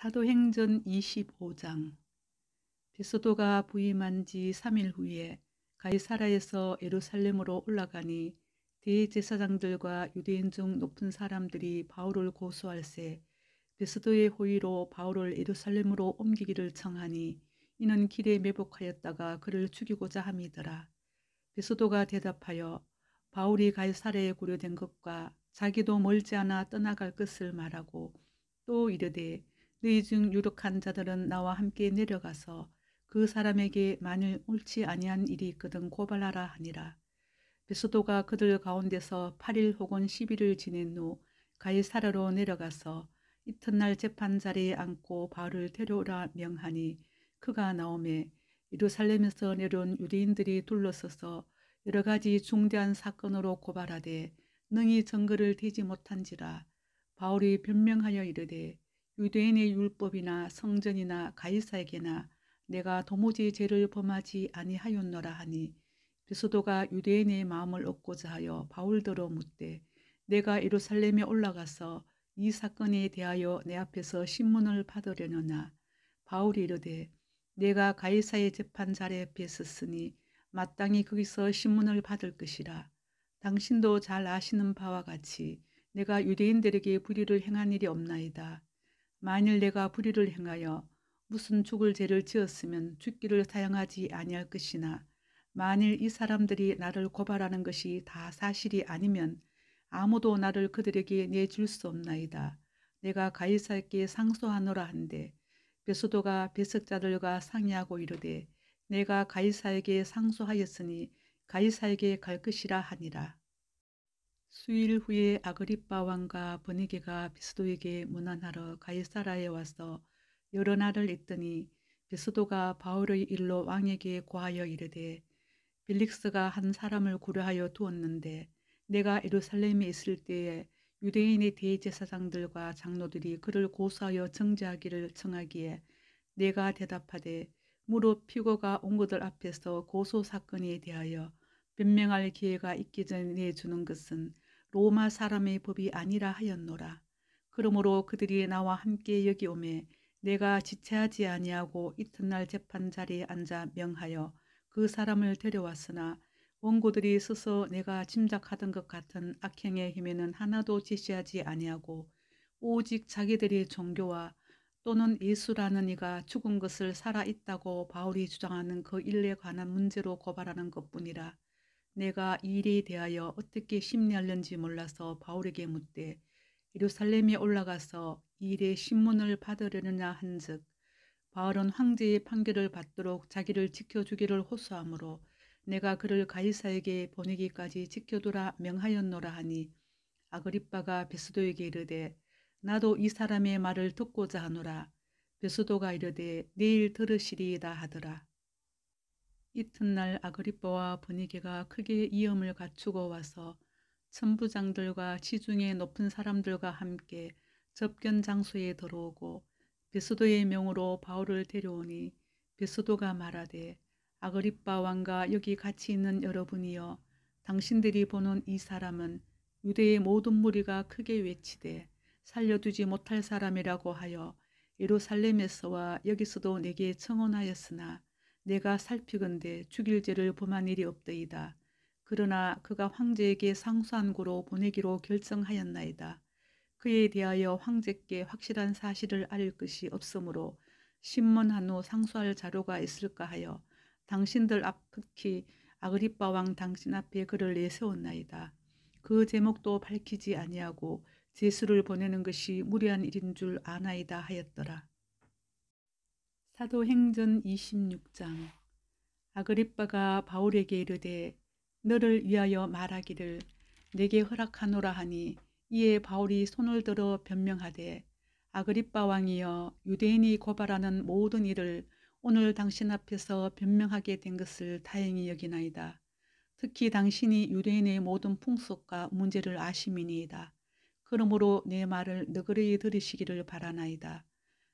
사도행전 25장 베소도가 부임한 지 3일 후에 가이사라에서 예루살렘으로 올라가니 대제사장들과 유대인 중 높은 사람들이 바울을 고소할세 베소도의 호의로 바울을 예루살렘으로 옮기기를 청하니 이는 길에 매복하였다가 그를 죽이고자 함이더라. 베소도가 대답하여 바울이 가이사라에 고려된 것과 자기도 멀지 않아 떠나갈 것을 말하고 또 이르되 너희 중 유력한 자들은 나와 함께 내려가서 그 사람에게 만일 옳지 아니한 일이 있거든 고발하라 하니라. 베소도가 그들 가운데서 8일 혹은 10일을 지낸 후 가이사라로 내려가서 이튿날 재판 자리에 앉고 바울을 데려오라 명하니 그가 나오매 예루살렘에서 내려온 유대인들이 둘러서서 여러 가지 중대한 사건으로 고발하되 능히 증거를 대지 못한지라 바울이 변명하여 이르되 유대인의 율법이나 성전이나 가이사에게나 내가 도무지 죄를 범하지 아니하였노라 하니 베소도가 유대인의 마음을 얻고자 하여 바울더러 묻되 내가 예루살렘에 올라가서 이 사건에 대하여 내 앞에서 신문을 받으려느냐? 바울이 이르되 내가 가이사의 재판 자리 앞에 섰으니 마땅히 거기서 신문을 받을 것이라. 당신도 잘 아시는 바와 같이 내가 유대인들에게 불의를 행한 일이 없나이다 만일 내가 불의를 행하여 무슨 죽을 죄를 지었으면 죽기를 사용하지 아니할 것이나 만일 이 사람들이 나를 고발하는 것이 다 사실이 아니면 아무도 나를 그들에게 내줄 수 없나이다. 내가 가이사에게 상소하노라 한데 베소도가 배석자들과 상의하고 이르되 내가 가이사에게 상소하였으니 가이사에게 갈 것이라 하니라. 수일 후에 아그리빠 왕과 버니게가 비스도에게 문안하러 가이사라에 와서 여러 날을 있더니 비스도가 바울의 일로 왕에게 고하여 이르되 빌릭스가 한 사람을 고려하여 두었는데 내가 예루살렘에 있을 때에 유대인의 대제사장들과 장로들이 그를 고소하여 정죄하기를 청하기에 내가 대답하되 무릇 피고가 온 그들 앞에서 고소 사건에 대하여 변명할 기회가 있기 전에 주는 것은 로마 사람의 법이 아니라 하였노라. 그러므로 그들이 나와 함께 여기 오매 내가 지체하지 아니하고 이튿날 재판 자리에 앉아 명하여 그 사람을 데려왔으나 원고들이 서서 내가 짐작하던 것 같은 악행의 힘에는 하나도 지시하지 아니하고 오직 자기들의 종교와 또는 예수라는 이가 죽은 것을 살아 있다고 바울이 주장하는 그 일에 관한 문제로 고발하는 것뿐이라. 내가 이 일에 대하여 어떻게 심리하는지 몰라서 바울에게 묻되 예루살렘에 올라가서 이 일의 신문을 받으려느냐 한즉 바울은 황제의 판결을 받도록 자기를 지켜주기를 호소하므로 내가 그를 가이사에게 보내기까지 지켜두라 명하였노라 하니 아그리빠가 베스도에게 이르되 나도 이 사람의 말을 듣고자 하노라 베스도가 이르되 내일 들으시리이다 하더라. 이튿날 아그리빠와 분위기가 크게 이음을 갖추고 와서 천부장들과 시중의 높은 사람들과 함께 접견 장소에 들어오고 베스도의 명으로 바울을 데려오니 베스도가 말하되 아그리빠 왕과 여기 같이 있는 여러분이여 당신들이 보는 이 사람은 유대의 모든 무리가 크게 외치되 살려두지 못할 사람이라고 하여 예루살렘에서와 여기서도 내게 청원하였으나 내가 살피건대 죽일 죄를 범한 일이 없더이다. 그러나 그가 황제에게 상수한 고로 보내기로 결정하였나이다. 그에 대하여 황제께 확실한 사실을 알릴 것이 없으므로 신문한 후 상수할 자료가 있을까 하여 당신들 앞 특히 아그리빠 왕 당신 앞에 그를 내세웠나이다. 그 제목도 밝히지 아니하고 제수를 보내는 것이 무리한 일인 줄 아나이다 하였더라. 사도행전 26장 아그리빠가 바울에게 이르되 너를 위하여 말하기를 내게 허락하노라 하니 이에 바울이 손을 들어 변명하되 아그리빠 왕이여 유대인이 고발하는 모든 일을 오늘 당신 앞에서 변명하게 된 것을 다행히 여기나이다. 특히 당신이 유대인의 모든 풍속과 문제를 아심이니이다. 그러므로 내 말을 너그러이 들으시기를 바라나이다.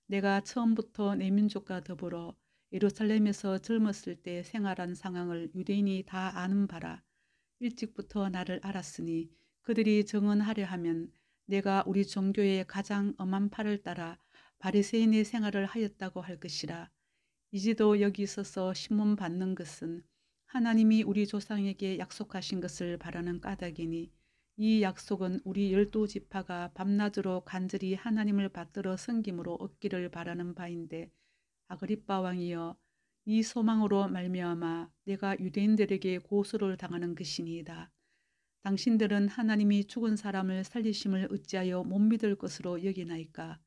내가 처음부터 내 민족과 더불어 예루살렘에서 젊었을 때 생활한 상황을 유대인이 다 아는 바라 일찍부터 나를 알았으니 그들이 정언하려 하면 내가 우리 종교의 가장 엄한 팔을 따라 바리새인의 생활을 하였다고 할 것이라. 이제도 여기 있어서 신문 받는 것은 하나님이 우리 조상에게 약속하신 것을 바라는 까닭이니 이 약속은 우리 열두 지파가 밤낮으로 간절히 하나님을 받들어 섬김으로 얻기를 바라는 바인데 아그리빠 왕이여 이 소망으로 말미암아 내가 유대인들에게 고소를 당하는 것이니이다. 당신들은 하나님이 죽은 사람을 살리심을 어찌하여 못 믿을 것으로 여기나이까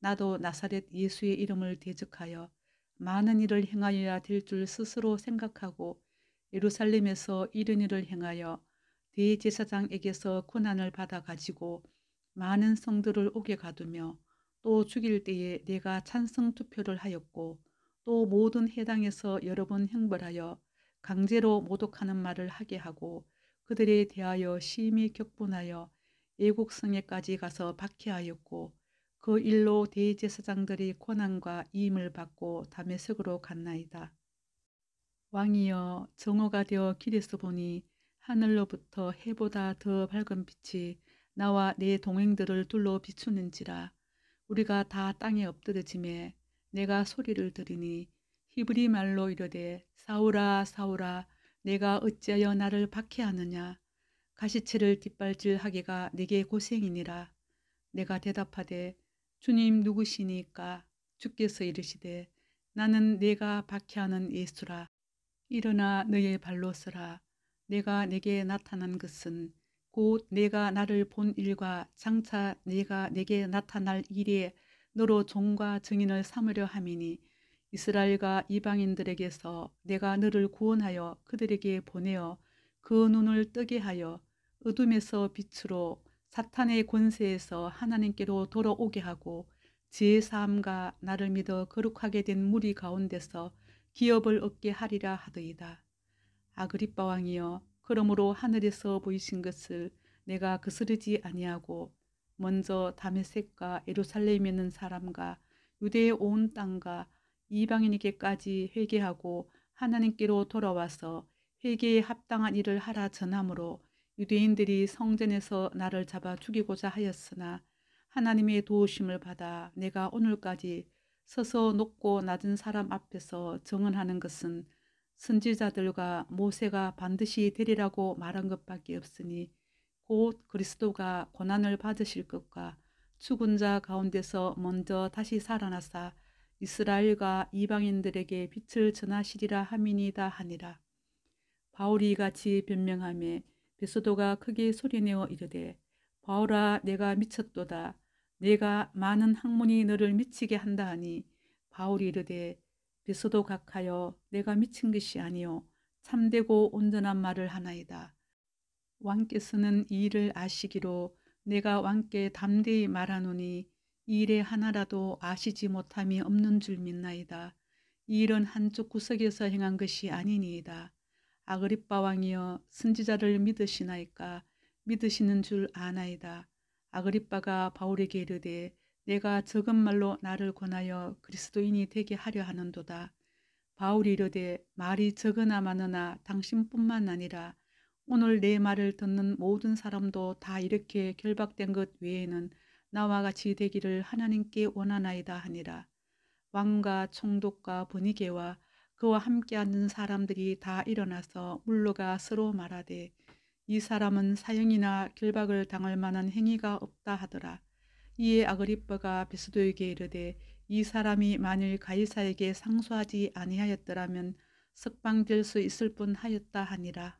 나도 나사렛 예수의 이름을 대적하여 많은 일을 행하여야 될 줄 스스로 생각하고 예루살렘에서 이른 일을 행하여 대제사장에게서 고난을 받아 가지고 많은 성들을 오게 가두며 또 죽일 때에 내가 찬성 투표를 하였고 또 모든 해당에서 여러 번 형벌하여 강제로 모독하는 말을 하게 하고 그들에 대하여 심히 격분하여 애국성에까지 가서 박해하였고 그 일로 대제사장들이 고난과 이임을 받고 담에색으로 갔나이다. 왕이여 정오가 되어 길에서 보니 하늘로부터 해보다 더 밝은 빛이 나와 내 동행들을 둘러 비추는지라. 우리가 다 땅에 엎드려짐에 내가 소리를 들으니 히브리 말로 이르되 사우라 사우라 내가 어찌하여 나를 박해하느냐? 가시체를 뒷발질하기가 내게 고생이니라. 내가 대답하되 주님 누구시니까? 주께서 이르시되 나는 내가 박해하는 예수라. 일어나 너의 발로 서라 내가 내게 나타난 것은 곧 내가 나를 본 일과 장차 내가 내게 나타날 일에 너로 종과 증인을 삼으려 함이니 이스라엘과 이방인들에게서 내가 너를 구원하여 그들에게 보내어 그 눈을 뜨게 하여 어둠에서 빛으로 사탄의 권세에서 하나님께로 돌아오게 하고 제 삶과 나를 믿어 거룩하게 된 무리 가운데서 기업을 얻게 하리라 하더이다. 아그리빠 왕이여 그러므로 하늘에서 보이신 것을 내가 거스르지 아니하고 먼저 다메섹과 예루살렘에 있는 사람과 유대의 온 땅과 이방인에게까지 회개하고 하나님께로 돌아와서 회개에 합당한 일을 하라 전함으로 유대인들이 성전에서 나를 잡아 죽이고자 하였으나 하나님의 도우심을 받아 내가 오늘까지 서서 높고 낮은 사람 앞에서 정언하는 것은 선지자들과 모세가 반드시 되리라고 말한 것밖에 없으니 곧 그리스도가 고난을 받으실 것과 죽은 자 가운데서 먼저 다시 살아나사 이스라엘과 이방인들에게 빛을 전하시리라 함이니다 하니라. 바울이 같이 변명하며 베소도가 크게 소리내어 이르되 바울아 내가 미쳤도다. 내가 많은 학문이 너를 미치게 한다 하니 바울이 이르되 베소도 각하여 내가 미친 것이 아니요 참되고 온전한 말을 하나이다. 왕께서는 이 일을 아시기로 내가 왕께 담대히 말하노니 이 일에 하나라도 아시지 못함이 없는 줄 믿나이다. 이 일은 한쪽 구석에서 행한 것이 아니니이다. 아그리빠 왕이여 선지자를 믿으시나이까 믿으시는 줄 아나이다. 아그리빠가 바울에게 이르되 내가 적은 말로 나를 권하여 그리스도인이 되게 하려 하는도다. 바울이 이르되 말이 적으나 많으나 당신뿐만 아니라 오늘 내 말을 듣는 모든 사람도 다 이렇게 결박된 것 외에는 나와 같이 되기를 하나님께 원하나이다 하니라. 왕과 총독과 분위기와 그와 함께 앉은 사람들이 다 일어나서 물러가 서로 말하되 이 사람은 사형이나 결박을 당할 만한 행위가 없다 하더라. 이에 아그리빠가 베스도에게 이르되 이 사람이 만일 가이사에게 상소하지 아니하였더라면 석방될 수 있을 뿐 하였다 하니라.